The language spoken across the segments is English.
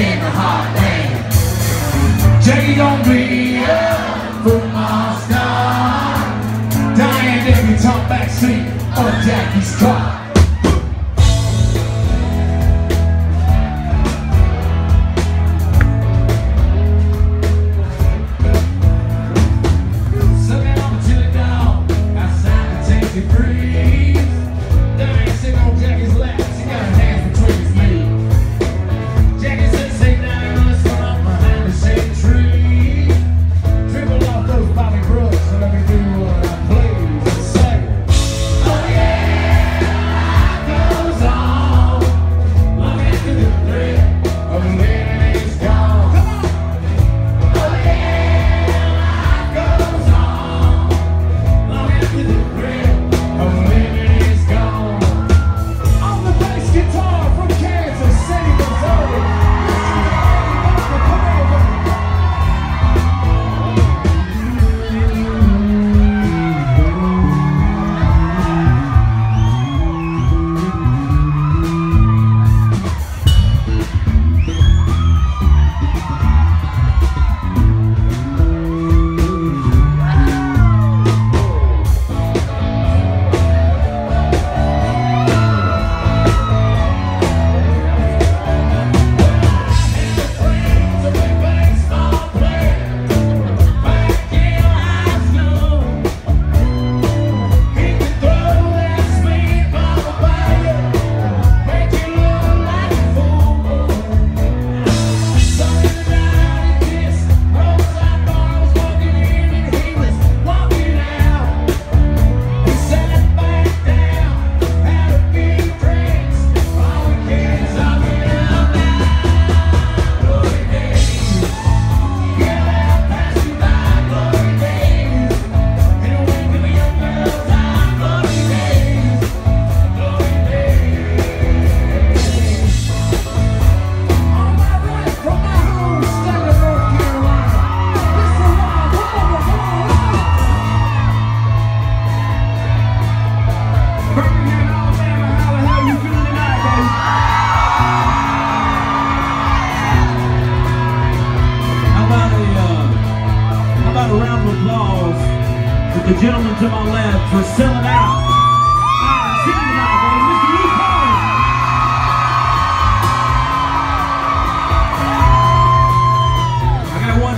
in the heartland. Jay don't be a food monster. Diane Davy, top backseat on Jackie's car. for selling out.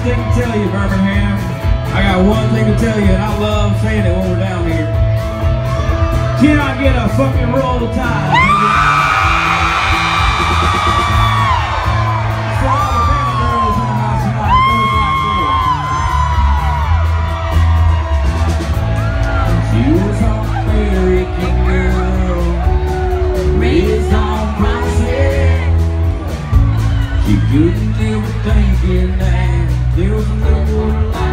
Thing to tell you, Birmingham. I got one thing to tell you, and I love saying it when we're down here. Can I get a fucking roll of time? You didn't ever think in that there was no one like